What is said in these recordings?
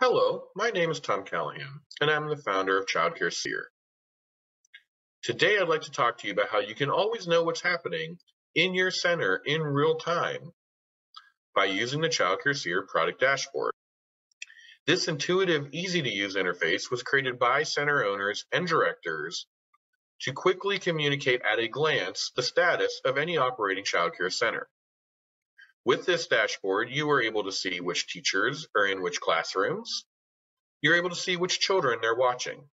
Hello, my name is Tom Callahan, and I'm the founder of Childcare Seer. Today, I'd like to talk to you about how you can always know what's happening in your center in real time by using the Childcare Seer product dashboard. This intuitive, easy to use interface was created by center owners and directors to quickly communicate at a glance the status of any operating childcare center. With this dashboard, you are able to see which teachers are in which classrooms. You're able to see which children they're watching.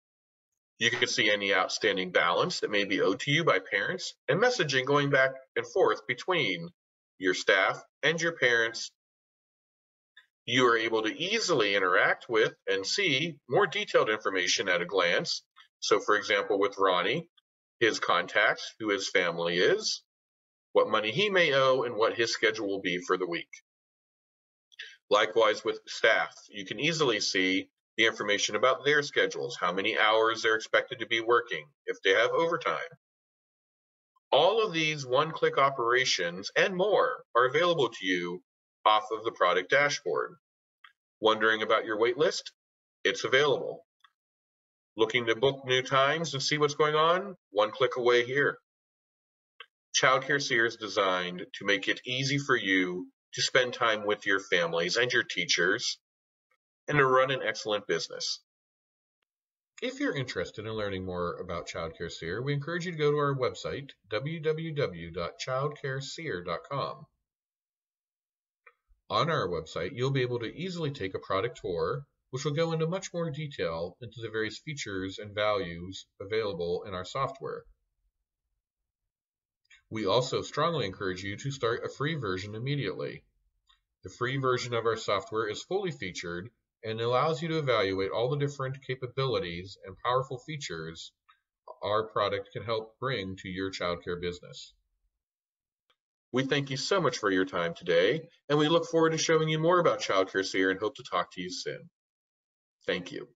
You can see any outstanding balance that may be owed to you by parents and messaging going back and forth between your staff and your parents. You are able to easily interact with and see more detailed information at a glance. So for example, with Ronnie, his contacts, who his family is, what money he may owe, and what his schedule will be for the week. Likewise with staff, you can easily see the information about their schedules, how many hours they're expected to be working, if they have overtime. All of these one-click operations and more are available to you off of the product dashboard. Wondering about your wait list? It's available. Looking to book new times and see what's going on? One click away here. Childcare Seer is designed to make it easy for you to spend time with your families and your teachers and to run an excellent business. If you're interested in learning more about Childcare Seer, we encourage you to go to our website, www.childcareseer.com. On our website, you'll be able to easily take a product tour, which will go into much more detail into the various features and values available in our software. We also strongly encourage you to start a free version immediately. The free version of our software is fully featured and allows you to evaluate all the different capabilities and powerful features our product can help bring to your childcare business. We thank you so much for your time today, and we look forward to showing you more about Childcare Seer and hope to talk to you soon. Thank you.